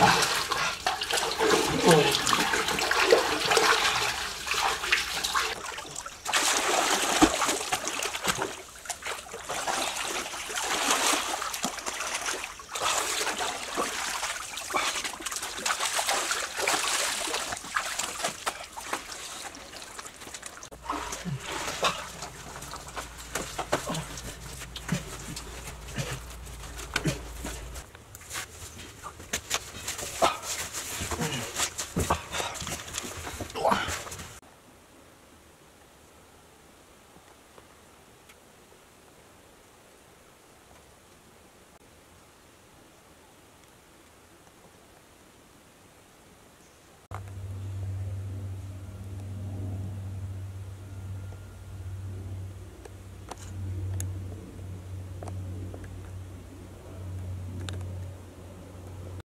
Wow.